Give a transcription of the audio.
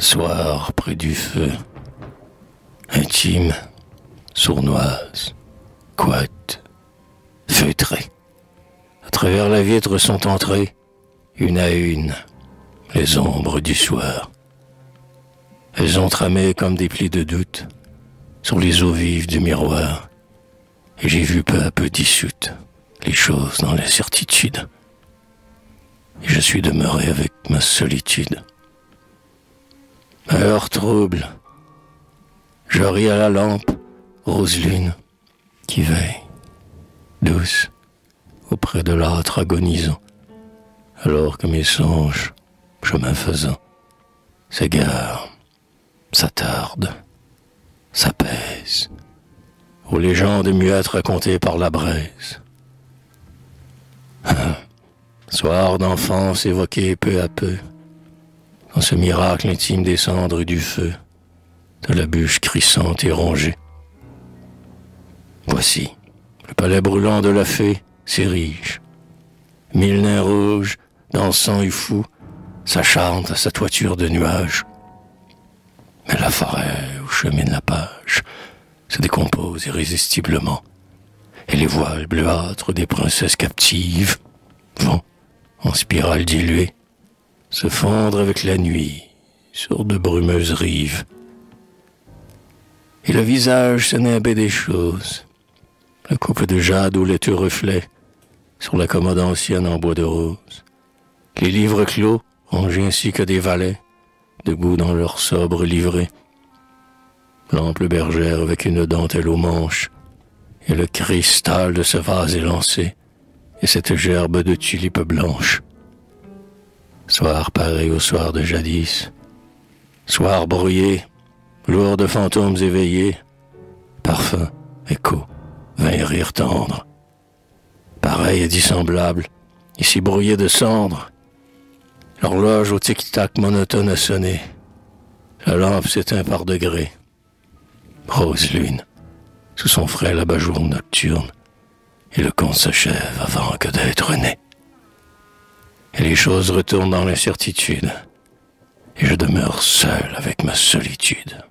Soir près du feu, intime, sournoise, couette, feutrée. À travers la vitre sont entrées, une à une, les ombres du soir. Elles ont tramé comme des plis de doute sur les eaux vives du miroir, et j'ai vu peu à peu dissoutes les choses dans l'incertitude. Et je suis demeuré avec ma solitude. Heure trouble, je ris à la lampe, rose lune, qui veille, douce, auprès de l'âtre agonisant, alors que mes songes, chemin faisant, s'égarent, s'attardent, s'apaisent, aux légendes muettes racontées par la braise. Soir d'enfance évoqué peu à peu, dans ce miracle intime des cendres et du feu, de la bûche crissante et rongée. Voici, le palais brûlant de la fée s'érige. Mille nains rouges, dansant et fous, s'acharnent à sa toiture de nuages. Mais la forêt où chemine la page se décompose irrésistiblement, et les voiles bleuâtres des princesses captives vont, en spirale diluée, se fondre avec la nuit sur de brumeuses rives. Et le visage se nimbait des choses, la coupe de jade au laiteux reflet sur la commode ancienne en bois de rose, les livres clos rangés ainsi que des valets, debout dans leur sobre livrée, l'ample bergère avec une dentelle aux manches, et le cristal de ce vase élancé, et cette gerbe de tulipes blanches. Soir pareil au soir de jadis, soir brouillé, lourd de fantômes éveillés, parfum, écho, et rire tendre. Pareil et dissemblable, ici brouillé de cendres, l'horloge au tic-tac monotone a sonné, la lampe s'éteint par degrés. Rose lune, sous son frêle abat-jour nocturne, et le conte s'achève avant que d'être né et les choses retournent dans l'incertitude, et je demeure seul avec ma solitude.